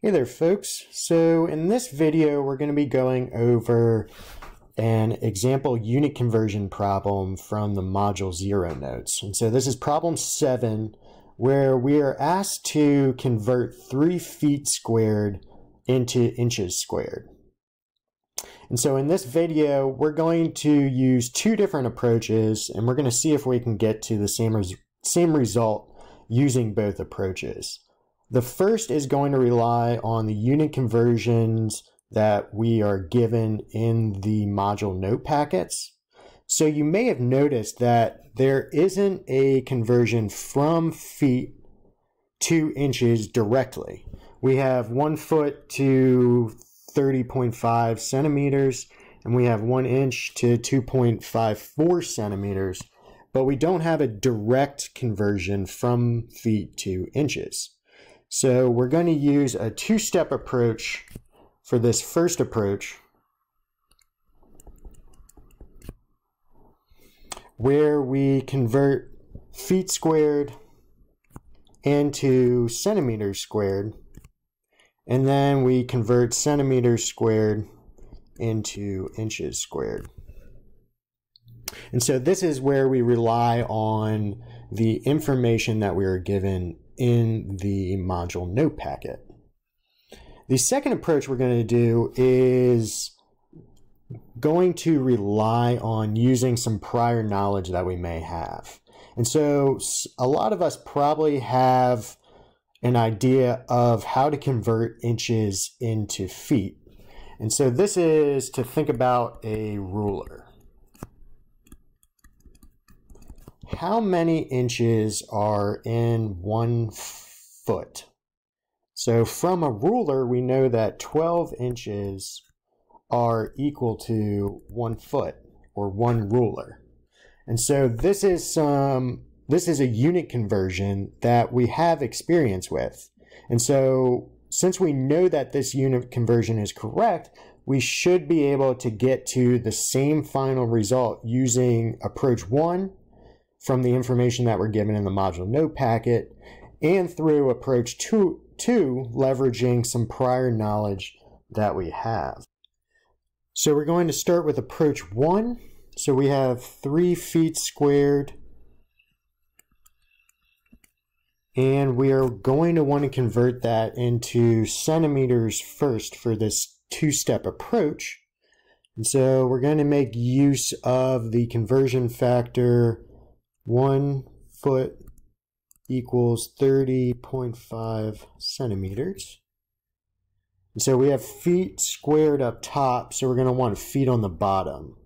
Hey there folks. So in this video we're going to be going over an example unit conversion problem from the module zero notes. And so this is problem seven where we are asked to convert three feet squared into inches squared. And so in this video we're going to use two different approaches and we're going to see if we can get to the same, res same result using both approaches. The first is going to rely on the unit conversions that we are given in the module note packets. So you may have noticed that there isn't a conversion from feet to inches directly. We have one foot to 30.5 centimeters, and we have one inch to 2.54 centimeters, but we don't have a direct conversion from feet to inches. So we're going to use a two-step approach for this first approach where we convert feet squared into centimeters squared and then we convert centimeters squared into inches squared. And so this is where we rely on the information that we are given in the module note packet. The second approach we're going to do is going to rely on using some prior knowledge that we may have. And so a lot of us probably have an idea of how to convert inches into feet. And so this is to think about a ruler. How many inches are in one foot? So from a ruler, we know that 12 inches are equal to one foot or one ruler. And so this is some, this is a unit conversion that we have experience with. And so since we know that this unit conversion is correct, we should be able to get to the same final result using approach one from the information that we're given in the module note packet and through approach two, two leveraging some prior knowledge that we have. So we're going to start with approach one. So we have three feet squared and we are going to want to convert that into centimeters first for this two-step approach. And so we're going to make use of the conversion factor one foot equals 30.5 centimeters. And so we have feet squared up top, so we're going to want feet on the bottom.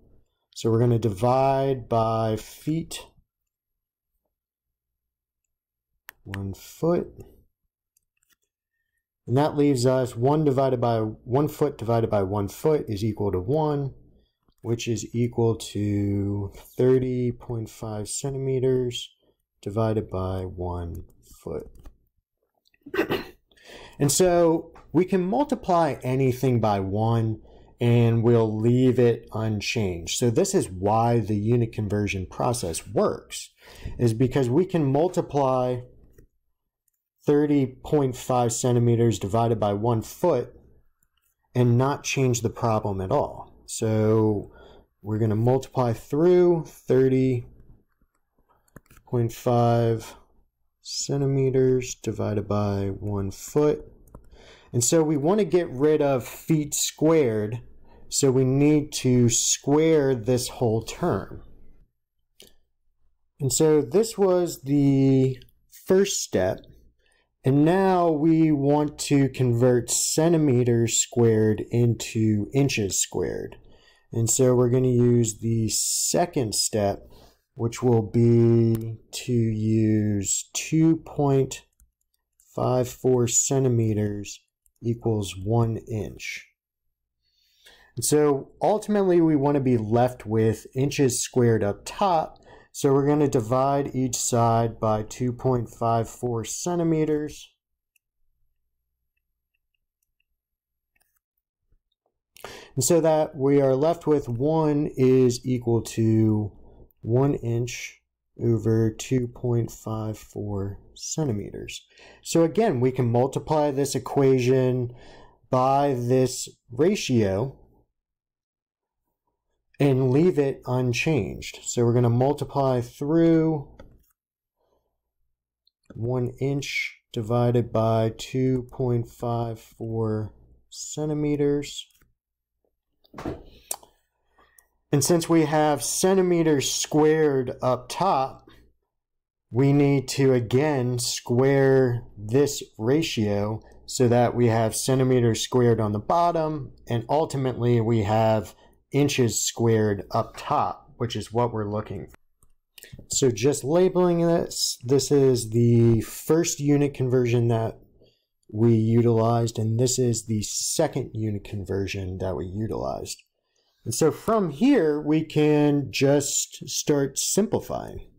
So we're going to divide by feet, one foot. And that leaves us one divided by one foot divided by one foot is equal to one which is equal to 30.5 centimeters divided by one foot. and so we can multiply anything by one and we'll leave it unchanged. So this is why the unit conversion process works, is because we can multiply 30.5 centimeters divided by one foot and not change the problem at all. So we're going to multiply through 30.5 centimeters divided by one foot. And so we want to get rid of feet squared. So we need to square this whole term. And so this was the first step. And now we want to convert centimeters squared into inches squared. And so we're going to use the second step, which will be to use 2.54 centimeters equals one inch. And so ultimately we want to be left with inches squared up top so we're going to divide each side by 2.54 centimeters. And so that we are left with 1 is equal to 1 inch over 2.54 centimeters. So again, we can multiply this equation by this ratio and leave it unchanged. So we're going to multiply through 1 inch divided by 2.54 centimeters. And since we have centimeters squared up top, we need to again square this ratio so that we have centimeters squared on the bottom and ultimately we have inches squared up top, which is what we're looking for. So just labeling this, this is the first unit conversion that we utilized, and this is the second unit conversion that we utilized. And so from here, we can just start simplifying.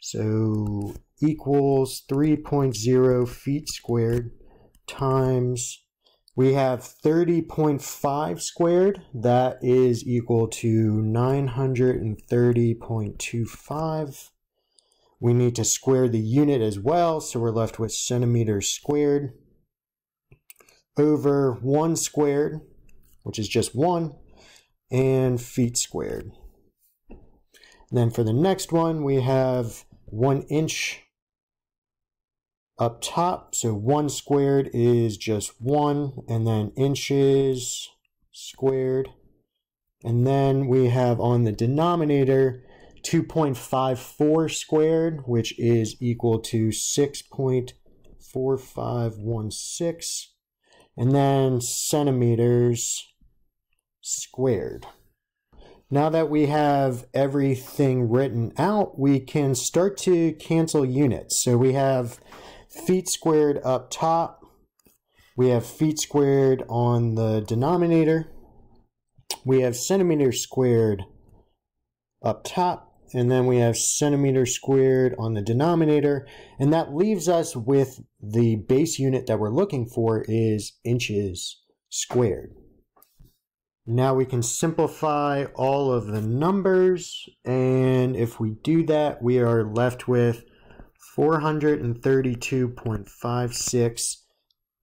So equals 3.0 feet squared times we have 30.5 squared. That is equal to 930.25. We need to square the unit as well, so we're left with centimeters squared over 1 squared, which is just 1, and feet squared. And then for the next one, we have 1 inch up top. So 1 squared is just 1, and then inches squared. And then we have on the denominator 2.54 squared, which is equal to 6.4516. And then centimeters squared. Now that we have everything written out, we can start to cancel units. So we have feet squared up top. We have feet squared on the denominator. We have centimeters squared up top. And then we have centimeters squared on the denominator. And that leaves us with the base unit that we're looking for is inches squared. Now we can simplify all of the numbers. And if we do that, we are left with 432.56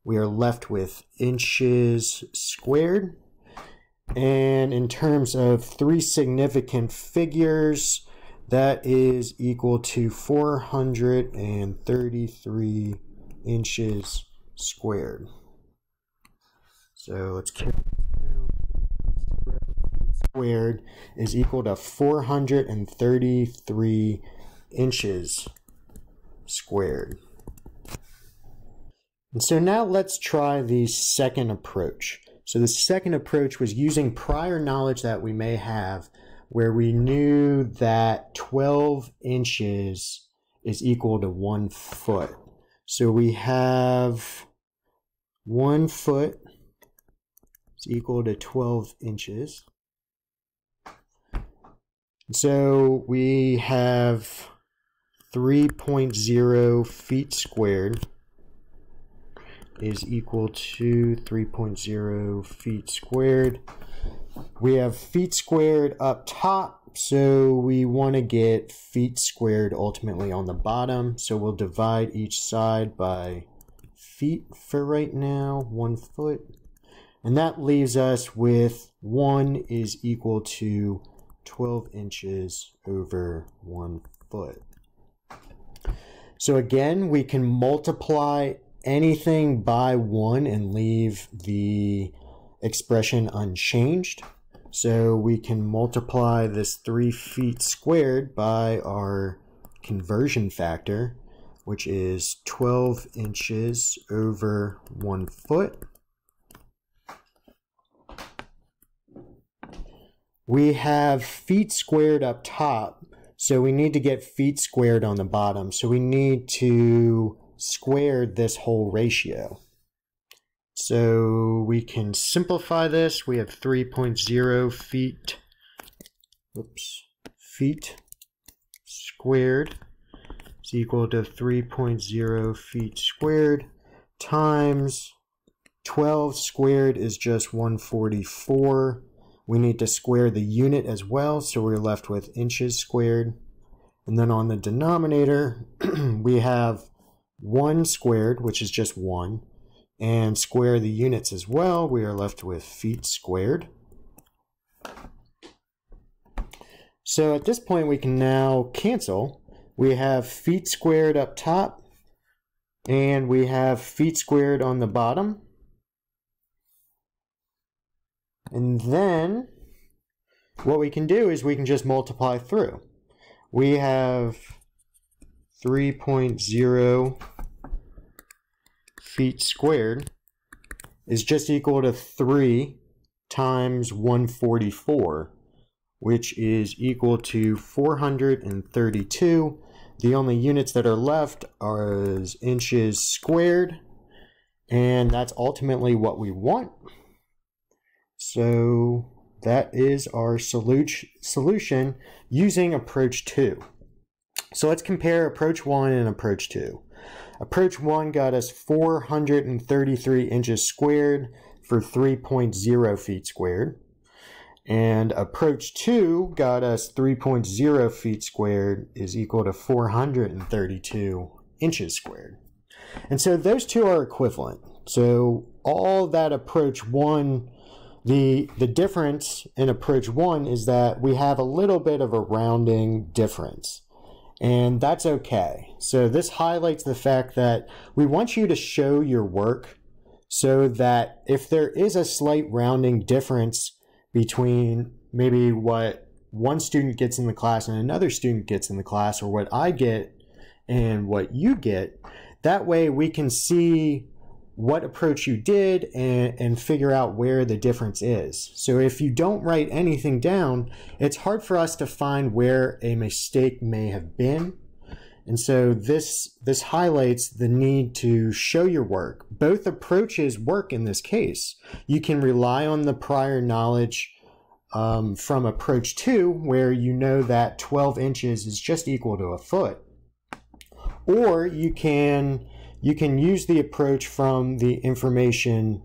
we are left with inches squared. And in terms of three significant figures that is equal to 433 inches squared. So let's count squared is equal to 433 inches squared. And so now let's try the second approach. So the second approach was using prior knowledge that we may have where we knew that 12 inches is equal to one foot. So we have one foot is equal to 12 inches. So we have 3.0 feet squared is equal to 3.0 feet squared. We have feet squared up top, so we want to get feet squared ultimately on the bottom. So we'll divide each side by feet for right now, one foot. And that leaves us with 1 is equal to 12 inches over 1 foot. So again, we can multiply anything by 1 and leave the expression unchanged. So we can multiply this 3 feet squared by our conversion factor, which is 12 inches over 1 foot. We have feet squared up top, so we need to get feet squared on the bottom. So we need to square this whole ratio. So we can simplify this. We have 3.0 feet, oops, feet squared is equal to 3.0 feet squared times 12 squared is just 144 we need to square the unit as well, so we're left with inches squared. And then on the denominator, we have 1 squared, which is just 1, and square the units as well. We are left with feet squared. So at this point, we can now cancel. We have feet squared up top, and we have feet squared on the bottom. And then what we can do is we can just multiply through. We have 3.0 feet squared is just equal to 3 times 144, which is equal to 432. The only units that are left are inches squared, and that's ultimately what we want. So that is our solution using approach 2. So let's compare approach 1 and approach 2. Approach 1 got us 433 inches squared for 3.0 feet squared. And approach 2 got us 3.0 feet squared is equal to 432 inches squared. And so those two are equivalent. So all that approach 1 the, the difference in approach one is that we have a little bit of a rounding difference and that's okay. So this highlights the fact that we want you to show your work so that if there is a slight rounding difference between maybe what one student gets in the class and another student gets in the class or what I get and what you get, that way we can see what approach you did and, and figure out where the difference is. So if you don't write anything down, it's hard for us to find where a mistake may have been. And so this, this highlights the need to show your work. Both approaches work in this case. You can rely on the prior knowledge um, from approach two, where you know that 12 inches is just equal to a foot. Or you can you can use the approach from the information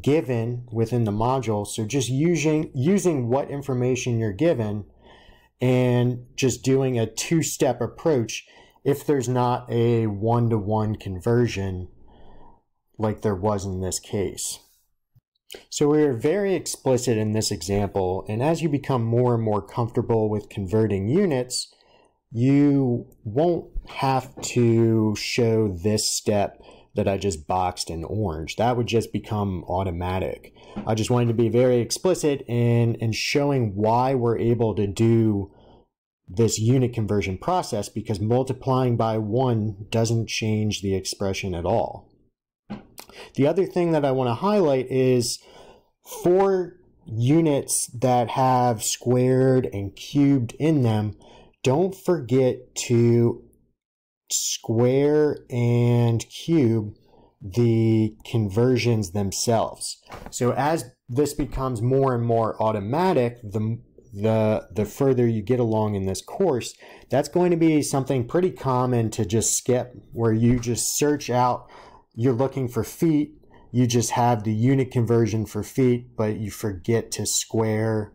given within the module. So just using, using what information you're given and just doing a two-step approach if there's not a one-to-one -one conversion like there was in this case. So we are very explicit in this example, and as you become more and more comfortable with converting units, you won't have to show this step that I just boxed in orange. That would just become automatic. I just wanted to be very explicit in, in showing why we're able to do this unit conversion process because multiplying by one doesn't change the expression at all. The other thing that I want to highlight is for units that have squared and cubed in them, don't forget to square and cube the conversions themselves. So as this becomes more and more automatic, the the the further you get along in this course, that's going to be something pretty common to just skip where you just search out you're looking for feet, you just have the unit conversion for feet, but you forget to square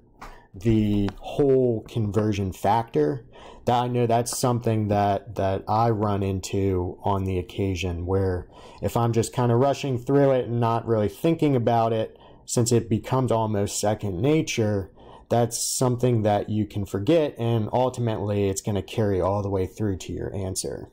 the whole conversion factor that I know that's something that that I run into on the occasion where if I'm just kind of rushing through it and not really thinking about it since it becomes almost second nature that's something that you can forget and ultimately it's going to carry all the way through to your answer